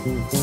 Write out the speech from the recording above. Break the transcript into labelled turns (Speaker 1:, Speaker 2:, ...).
Speaker 1: Thanks.